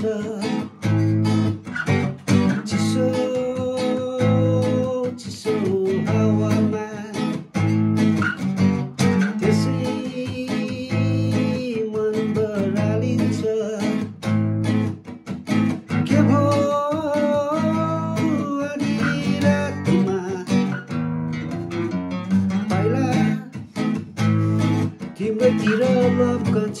चिसो चिसो हावामा त्यसै मन बढालिन्छ के भो रातमा पहिला तिम्रोतिर लप्कन्छ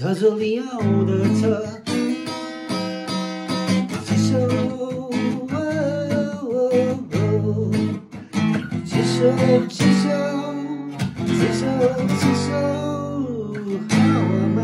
这是里奥的车，接受，接受，接受，接受，接受，好吗